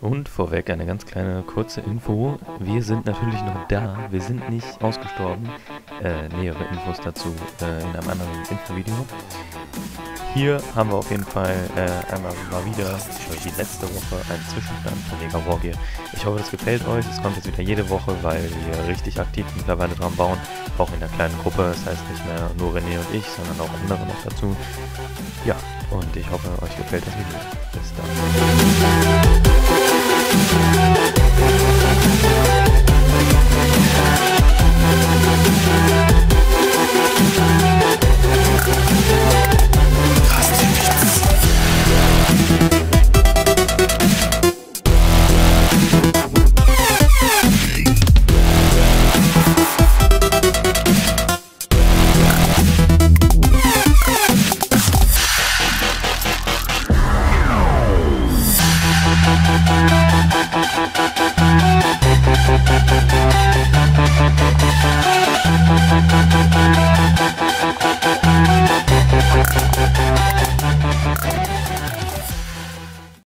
Und vorweg eine ganz kleine kurze Info. Wir sind natürlich noch da. Wir sind nicht ausgestorben. Äh, nähere Infos dazu äh, in einem anderen Infovideo. Hier haben wir auf jeden Fall äh, einmal mal wieder, für die letzte Woche, einen Zwischenstand von Mega Wargear. Ich hoffe, das gefällt euch. Es kommt jetzt wieder jede Woche, weil wir richtig aktiv mittlerweile dran bauen. Auch in der kleinen Gruppe. Das heißt nicht mehr nur René und ich, sondern auch andere noch dazu. Ja, und ich hoffe, euch gefällt das Video. Bis dann.